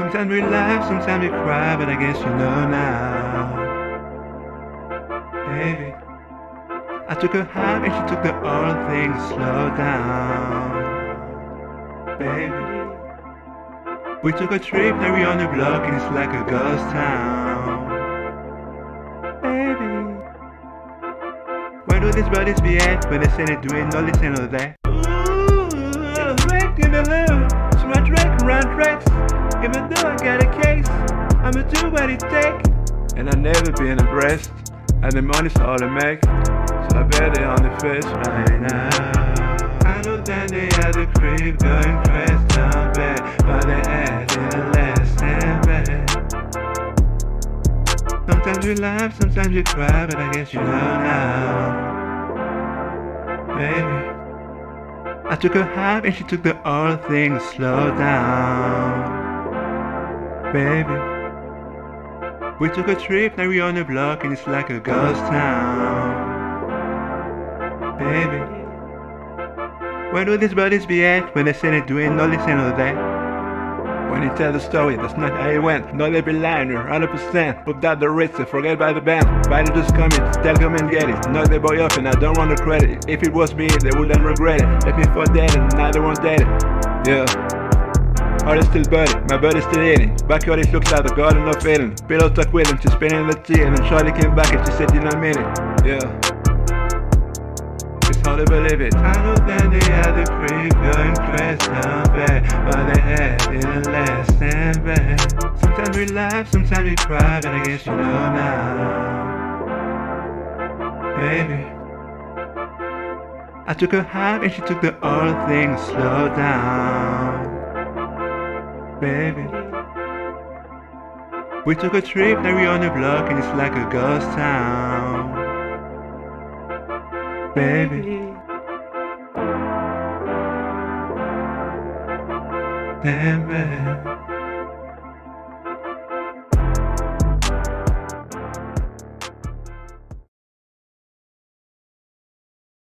Sometimes we laugh, sometimes we cry, but I guess you know now. Baby, I took her home and she took the old things slow down. Baby, we took a trip, now we on the block and it's like a ghost town. Baby, where do these bodies be at when they say they're doing all this and all that? Even though I got a case, I'ma do what it take. And I never been impressed, and the money's all I make. So I bet they on the face right now. I know that they had the creep going pressed down bad, but they had in the last and bad. Sometimes you laugh, sometimes you cry, but I guess you know now. Baby. I took her half and she took the old things slow down. Baby. We took a trip, now we on the block and it's like a ghost town. Baby. Where do these bodies be at when they say they're doing all this and all that? When you tell the story, that's not how it went. Not every liner, 100%. Put that the wrist, forget about the band. Biden just come in, tell come and get it. Knock the boy up and I don't want the credit. If it was me, they wouldn't regret it. Let me for dead and neither one's dead. Yeah. Heart is still burning, my body's still eating. Backyard it looks like the garden of Eden. Pillow talk with him, she's spinning the tea, and then Charlie came back and she said, you know I mean it. Yeah. It's hard to believe it. I know that they had the creep going pressed bad, but they had the last stand bad. Sometimes we laugh, sometimes we cry, but I guess you know now. Baby. I took her half and she took the old thing slow down baby. We took a trip, now we on the block and it's like a ghost town. Baby. Baby.